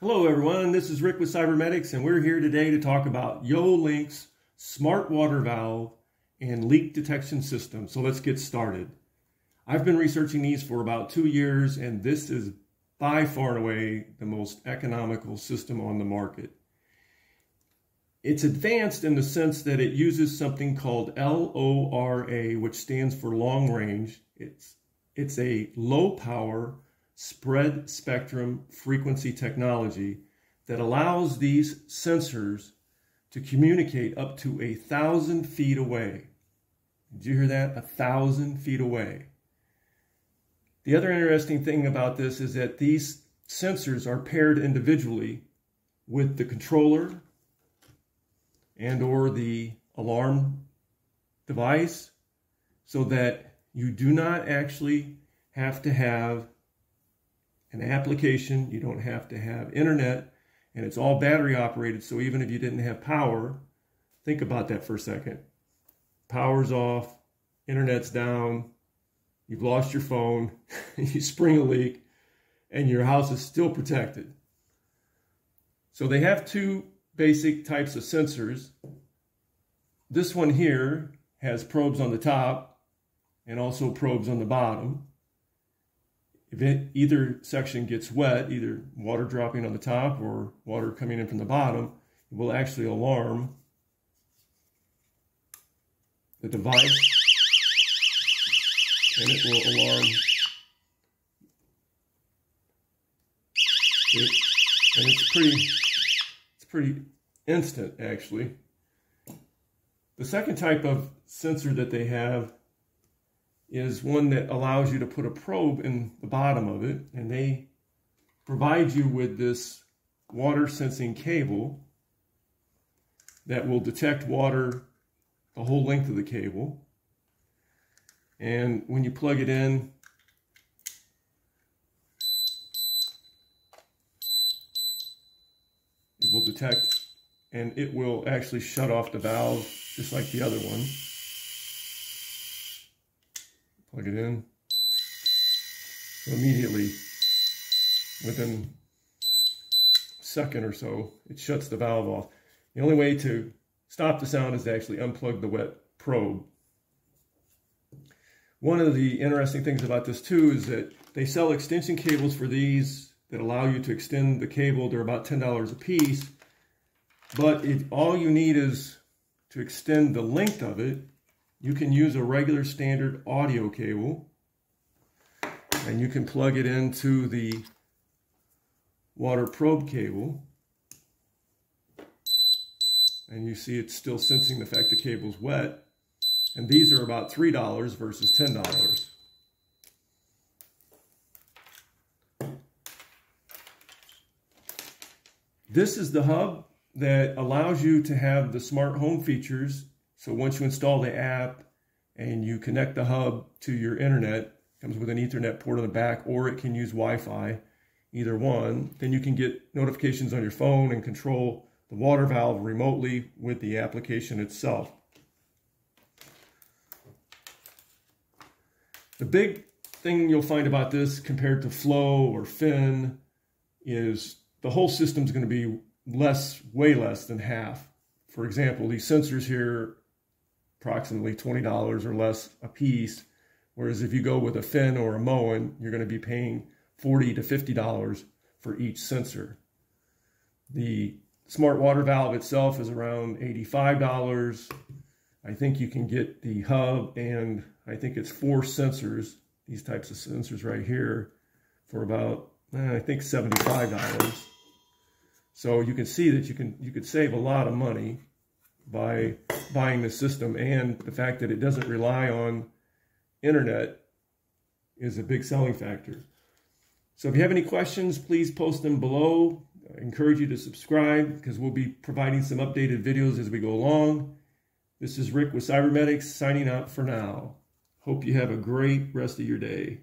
Hello everyone, this is Rick with Cybermedics and we're here today to talk about YOLINK's smart water valve and leak detection system. So let's get started. I've been researching these for about two years and this is by far and away the most economical system on the market. It's advanced in the sense that it uses something called LORA, which stands for long range. It's, it's a low power spread spectrum frequency technology that allows these sensors to communicate up to a thousand feet away. Did you hear that? A thousand feet away. The other interesting thing about this is that these sensors are paired individually with the controller and or the alarm device so that you do not actually have to have an application. You don't have to have internet, and it's all battery operated. So even if you didn't have power, think about that for a second. Power's off, internet's down, you've lost your phone, you spring a leak, and your house is still protected. So they have two basic types of sensors. This one here has probes on the top and also probes on the bottom. If it, either section gets wet, either water dropping on the top or water coming in from the bottom, it will actually alarm the device and it will alarm it, and it's pretty it's pretty instant actually. The second type of sensor that they have is one that allows you to put a probe in the bottom of it and they provide you with this water sensing cable that will detect water the whole length of the cable. And when you plug it in, it will detect and it will actually shut off the valve just like the other one plug it in. So immediately, within a second or so, it shuts the valve off. The only way to stop the sound is to actually unplug the wet probe. One of the interesting things about this too is that they sell extension cables for these that allow you to extend the cable. They're about $10 a piece. But all you need is to extend the length of it, you can use a regular standard audio cable and you can plug it into the water probe cable and you see it's still sensing the fact the cable's wet and these are about $3 versus $10. This is the hub that allows you to have the smart home features so once you install the app and you connect the hub to your internet, comes with an ethernet port on the back, or it can use Wi-Fi, either one, then you can get notifications on your phone and control the water valve remotely with the application itself. The big thing you'll find about this compared to Flo or Phyn is the whole system is going to be less, way less than half. For example, these sensors here approximately $20 or less a piece. Whereas if you go with a Phyn or a Moen, you're going to be paying 40 to $50 for each sensor. The smart water valve itself is around $85. I think you can get the hub and I think it's four sensors, these types of sensors right here, for about, eh, I think $75. So you can see that you can you could save a lot of money by buying the system and the fact that it doesn't rely on internet is a big selling factor. So if you have any questions, please post them below. I encourage you to subscribe because we'll be providing some updated videos as we go along. This is Rick with Cybermedics signing out for now. Hope you have a great rest of your day.